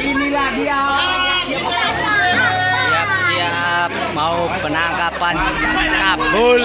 Inilah dia. Siap-siap mau penangkapan kabul.